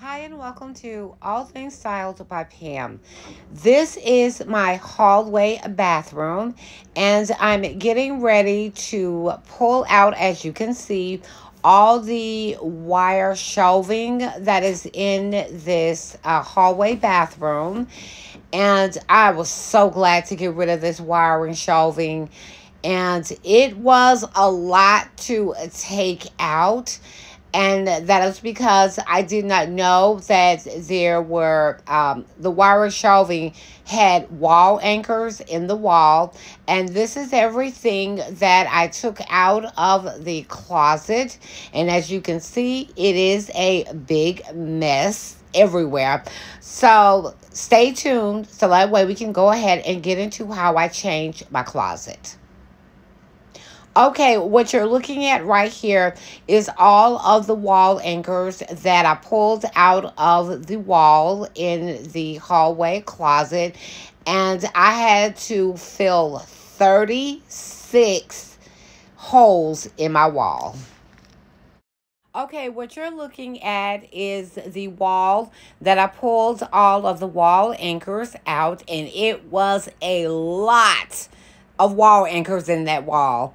Hi, and welcome to All Things Styled by Pam. This is my hallway bathroom, and I'm getting ready to pull out, as you can see, all the wire shelving that is in this uh, hallway bathroom. And I was so glad to get rid of this wiring shelving. And it was a lot to take out and that is because I did not know that there were um, the wire shelving had wall anchors in the wall, and this is everything that I took out of the closet. And as you can see, it is a big mess everywhere. So stay tuned so that way we can go ahead and get into how I changed my closet. Okay, what you're looking at right here is all of the wall anchors that I pulled out of the wall in the hallway closet. And I had to fill 36 holes in my wall. Okay, what you're looking at is the wall that I pulled all of the wall anchors out. And it was a lot of wall anchors in that wall.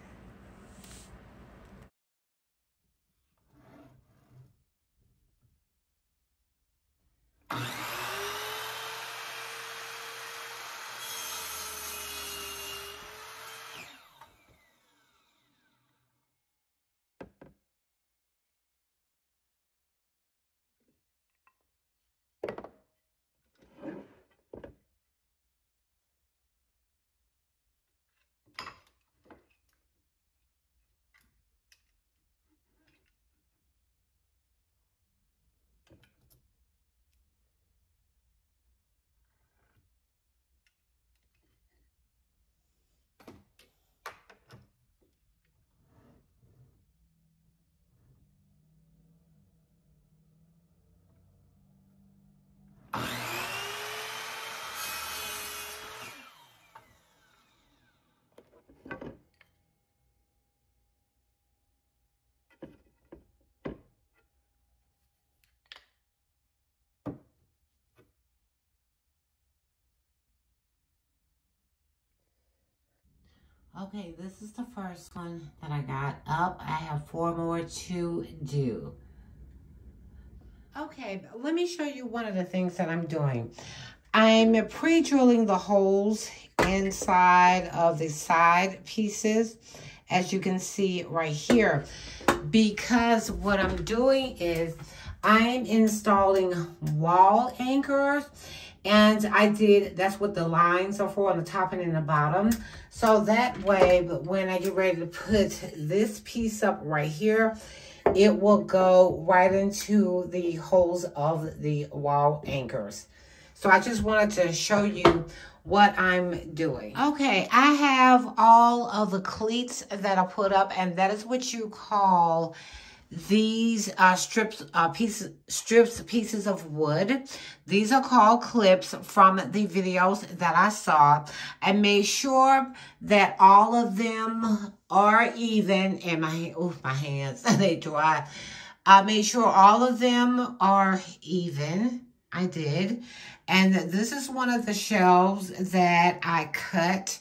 Okay, this is the first one that I got up. I have four more to do. Okay, let me show you one of the things that I'm doing. I'm pre-drilling the holes inside of the side pieces, as you can see right here. Because what I'm doing is I'm installing wall anchors and I did, that's what the lines are for on the top and in the bottom. So that way, when I get ready to put this piece up right here, it will go right into the holes of the wall anchors. So I just wanted to show you what I'm doing. Okay, I have all of the cleats that I put up, and that is what you call these are strips, uh, pieces, strips, pieces of wood. These are called clips from the videos that I saw. I made sure that all of them are even, and my, oh, my hands, they dry. I made sure all of them are even. I did. And this is one of the shelves that I cut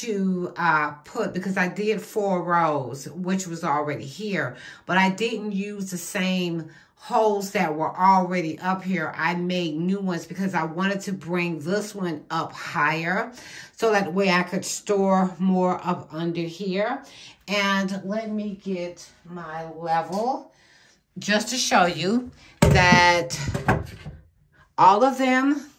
to uh, put, because I did four rows, which was already here, but I didn't use the same holes that were already up here. I made new ones because I wanted to bring this one up higher so that way I could store more up under here. And let me get my level just to show you that all of them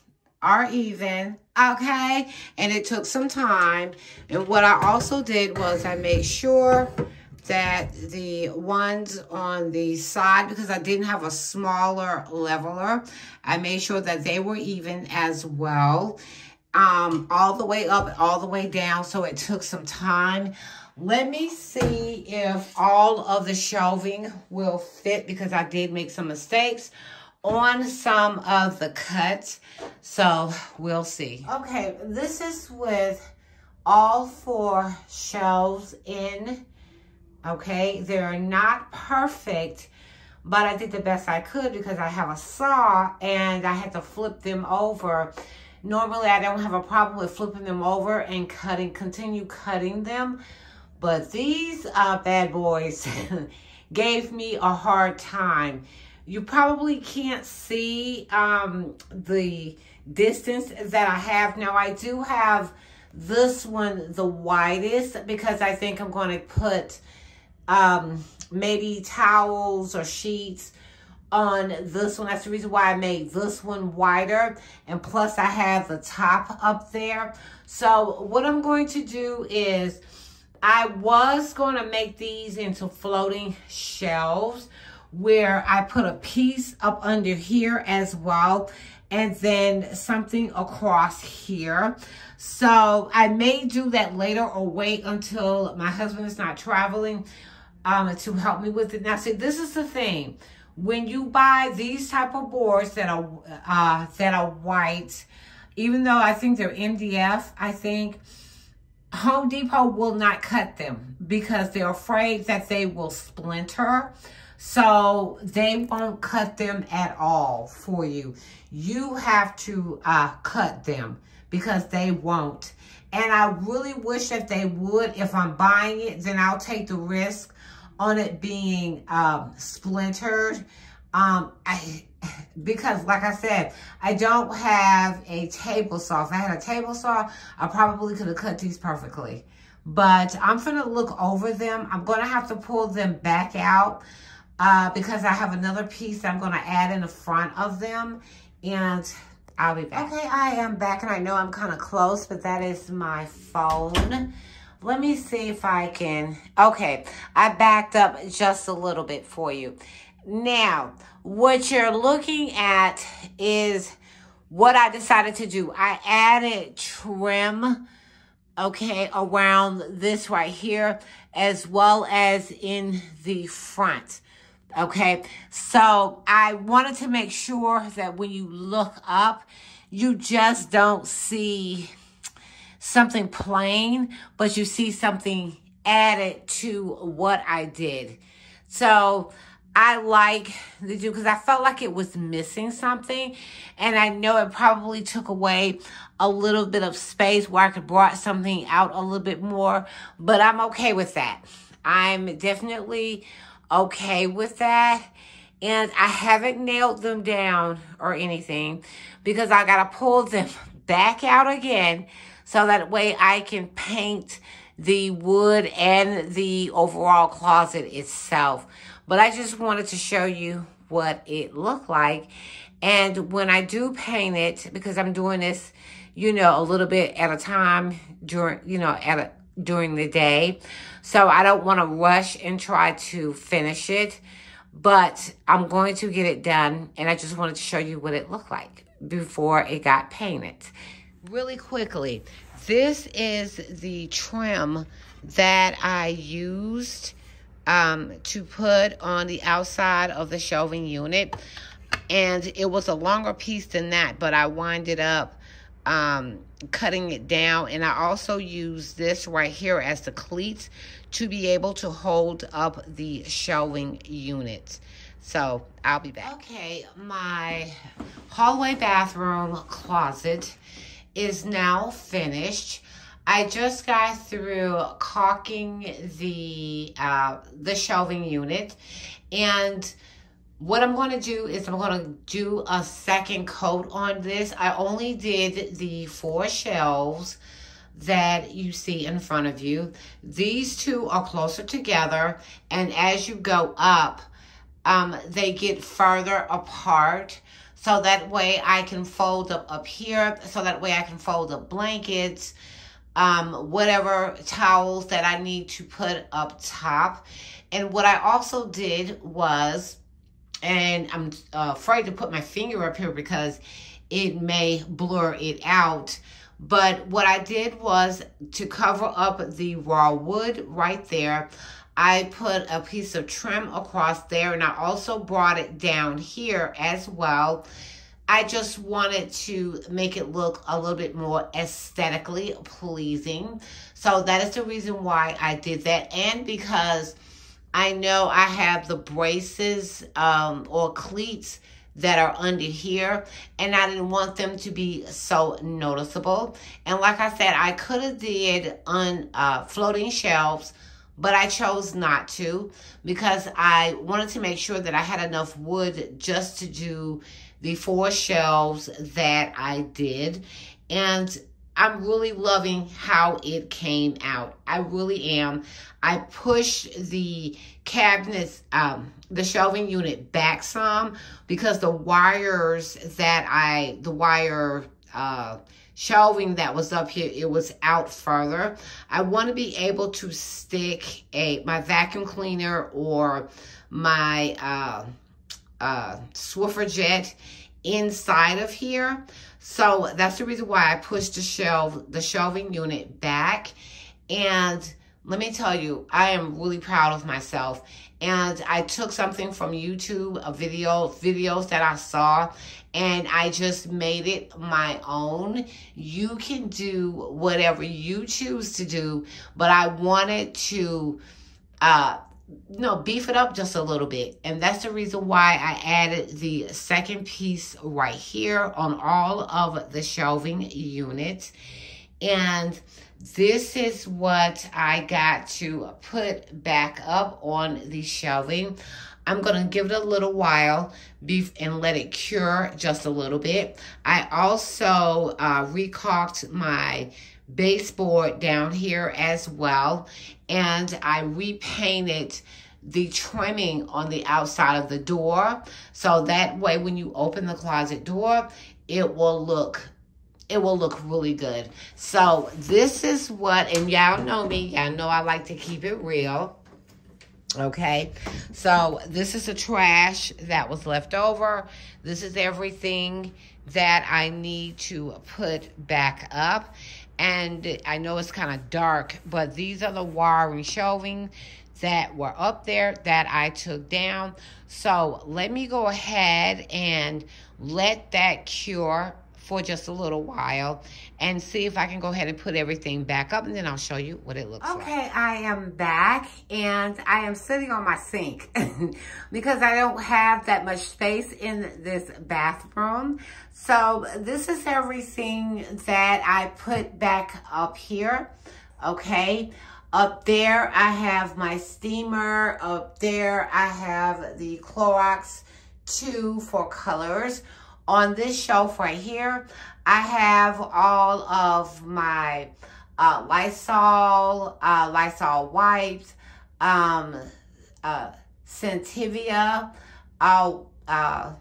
are even okay? And it took some time. And what I also did was I made sure that the ones on the side, because I didn't have a smaller leveler, I made sure that they were even as well. Um, all the way up, all the way down, so it took some time. Let me see if all of the shelving will fit because I did make some mistakes on some of the cuts. So we'll see. Okay, this is with all four shelves in. Okay, they're not perfect, but I did the best I could because I have a saw and I had to flip them over. Normally, I don't have a problem with flipping them over and cutting, continue cutting them. But these uh, bad boys gave me a hard time. You probably can't see um, the distance that I have. Now, I do have this one the widest because I think I'm going to put um, maybe towels or sheets on this one. That's the reason why I made this one wider. And plus I have the top up there. So what I'm going to do is I was going to make these into floating shelves where I put a piece up under here as well and then something across here. So I may do that later or wait until my husband is not traveling um, to help me with it. Now, see, this is the thing. When you buy these type of boards that are uh, that are white, even though I think they're MDF, I think Home Depot will not cut them because they're afraid that they will splinter. So they won't cut them at all for you. You have to uh, cut them because they won't. And I really wish that they would. If I'm buying it, then I'll take the risk on it being um, splintered. Um, I, because like I said, I don't have a table saw. If I had a table saw, I probably could have cut these perfectly. But I'm going to look over them. I'm going to have to pull them back out uh, because I have another piece I'm going to add in the front of them. And I'll be back. Okay, I am back and I know I'm kind of close, but that is my phone. Let me see if I can. Okay, I backed up just a little bit for you. Now, what you're looking at is what I decided to do. I added trim, okay, around this right here, as well as in the front. Okay, so I wanted to make sure that when you look up, you just don't see something plain, but you see something added to what I did. So I like the do because I felt like it was missing something. And I know it probably took away a little bit of space where I could brought something out a little bit more, but I'm okay with that. I'm definitely okay with that. And I haven't nailed them down or anything because I got to pull them back out again so that way I can paint the wood and the overall closet itself. But I just wanted to show you what it looked like. And when I do paint it, because I'm doing this, you know, a little bit at a time during, you know, at a, during the day. So I don't want to rush and try to finish it, but I'm going to get it done. And I just wanted to show you what it looked like before it got painted. Really quickly, this is the trim that I used um, to put on the outside of the shelving unit. And it was a longer piece than that, but I winded up um, cutting it down. And I also use this right here as the cleats to be able to hold up the shelving unit. So I'll be back. Okay, my hallway bathroom closet is now finished. I just got through caulking the uh, the shelving unit and what I'm going to do is I'm going to do a second coat on this. I only did the four shelves that you see in front of you. These two are closer together, and as you go up, um, they get further apart. So that way I can fold up up here. So that way I can fold up blankets, um, whatever towels that I need to put up top. And what I also did was and I'm uh, afraid to put my finger up here because it may blur it out. But what I did was to cover up the raw wood right there, I put a piece of trim across there and I also brought it down here as well. I just wanted to make it look a little bit more aesthetically pleasing. So that is the reason why I did that and because I know I have the braces um, or cleats that are under here and I didn't want them to be so noticeable. And like I said, I could have did on uh, floating shelves, but I chose not to because I wanted to make sure that I had enough wood just to do the four shelves that I did. And I'm really loving how it came out. I really am. I pushed the cabinets, um, the shelving unit back some because the wires that I, the wire uh, shelving that was up here, it was out further. I want to be able to stick a my vacuum cleaner or my uh, uh, Swiffer jet inside of here. So that's the reason why I pushed the shelf, the shelving unit back. And let me tell you, I am really proud of myself. And I took something from YouTube, a video, videos that I saw, and I just made it my own. You can do whatever you choose to do, but I wanted to uh, no, beef it up just a little bit. And that's the reason why I added the second piece right here on all of the shelving units. And this is what I got to put back up on the shelving. I'm going to give it a little while and let it cure just a little bit. I also uh, recaulked my baseboard down here as well. And I repainted the trimming on the outside of the door. So that way when you open the closet door, it will look it will look really good. So this is what, and y'all know me, y'all know I like to keep it real. Okay, so this is the trash that was left over. This is everything that I need to put back up and I know it's kind of dark, but these are the wiring shelving that were up there that I took down. So let me go ahead and let that cure for just a little while and see if I can go ahead and put everything back up and then I'll show you what it looks okay, like. Okay, I am back and I am sitting on my sink because I don't have that much space in this bathroom. So this is everything that I put back up here, okay? Up there, I have my steamer. Up there, I have the Clorox 2 for colors on this shelf right here, I have all of my uh, Lysol, uh, Lysol wipes, um, uh, Scentiva, uh, uh,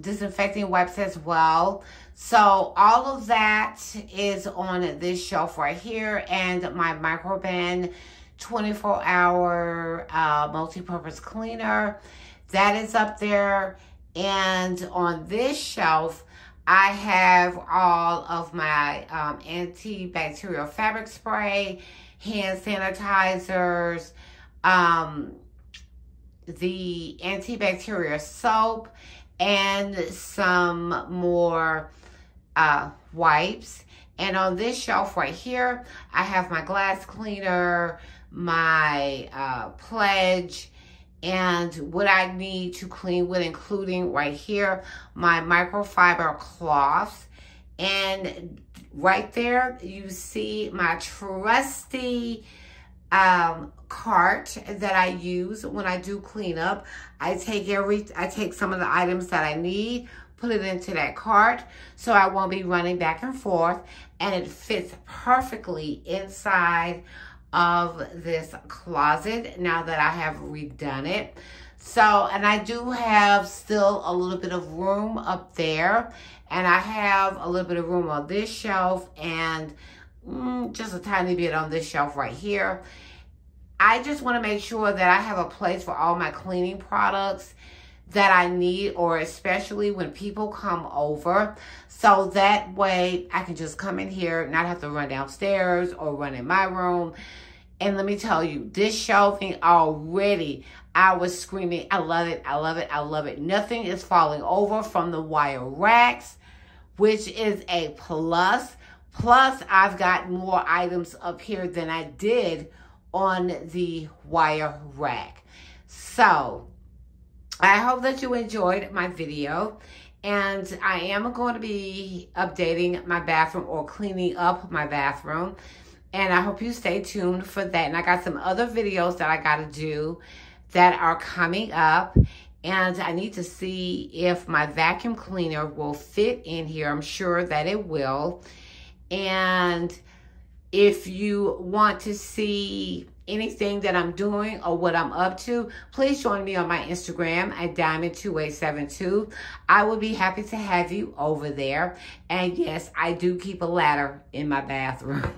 disinfecting wipes as well. So all of that is on this shelf right here and my Microban 24 hour uh, multi-purpose cleaner. That is up there and on this shelf, I have all of my um, antibacterial fabric spray, hand sanitizers, um, the antibacterial soap, and some more uh, wipes. And on this shelf right here, I have my glass cleaner, my uh, pledge, and what I need to clean with, including right here, my microfiber cloths. And right there, you see my trusty um, cart that I use when I do cleanup. I take every, I take some of the items that I need, put it into that cart so I won't be running back and forth and it fits perfectly inside of this closet now that I have redone it. So, and I do have still a little bit of room up there. And I have a little bit of room on this shelf and mm, just a tiny bit on this shelf right here. I just want to make sure that I have a place for all my cleaning products that I need or especially when people come over. So that way I can just come in here, not have to run downstairs or run in my room. And let me tell you, this shelving already, I was screaming, I love it, I love it, I love it. Nothing is falling over from the wire racks, which is a plus. Plus, I've got more items up here than I did on the wire rack. So, I hope that you enjoyed my video. And I am going to be updating my bathroom or cleaning up my bathroom. And I hope you stay tuned for that. And I got some other videos that I got to do that are coming up. And I need to see if my vacuum cleaner will fit in here. I'm sure that it will. And if you want to see anything that I'm doing or what I'm up to, please join me on my Instagram at Diamond2872. I will be happy to have you over there. And yes, I do keep a ladder in my bathroom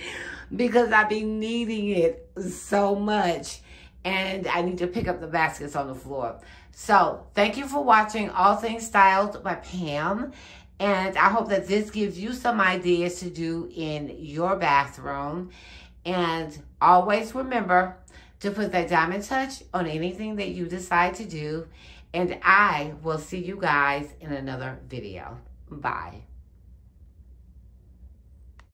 because I've been needing it so much and I need to pick up the baskets on the floor. So thank you for watching All Things Styled by Pam. And I hope that this gives you some ideas to do in your bathroom. And always remember to put that diamond touch on anything that you decide to do. And I will see you guys in another video. Bye.